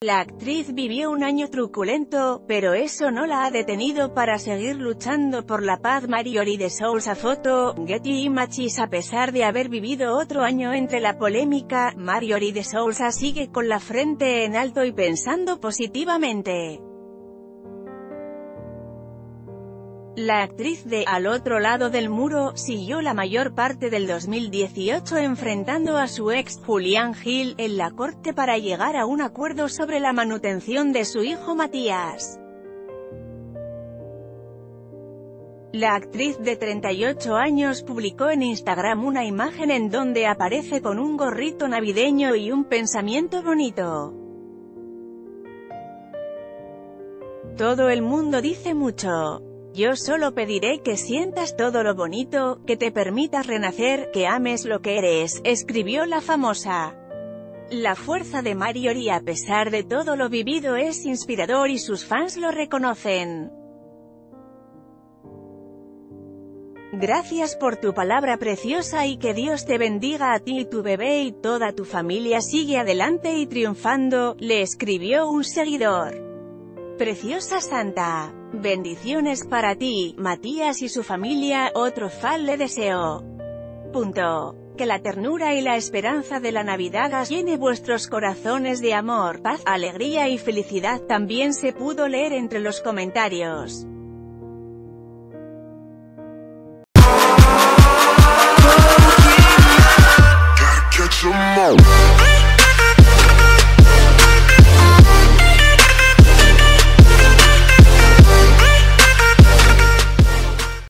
La actriz vivió un año truculento, pero eso no la ha detenido para seguir luchando por la paz Mariori de Sousa Foto, Getty Images A pesar de haber vivido otro año entre la polémica, Mariori de Sousa sigue con la frente en alto y pensando positivamente. La actriz de Al otro lado del muro siguió la mayor parte del 2018 enfrentando a su ex, Julián Gil, en la corte para llegar a un acuerdo sobre la manutención de su hijo Matías. La actriz de 38 años publicó en Instagram una imagen en donde aparece con un gorrito navideño y un pensamiento bonito. Todo el mundo dice mucho. Yo solo pediré que sientas todo lo bonito, que te permitas renacer, que ames lo que eres, escribió la famosa. La fuerza de Mariori a pesar de todo lo vivido es inspirador y sus fans lo reconocen. Gracias por tu palabra preciosa y que Dios te bendiga a ti y tu bebé y toda tu familia sigue adelante y triunfando, le escribió un seguidor. Preciosa Santa. Bendiciones para ti, Matías y su familia, otro fan le deseo. Punto. Que la ternura y la esperanza de la Navidad llene vuestros corazones de amor, paz, alegría y felicidad también se pudo leer entre los comentarios.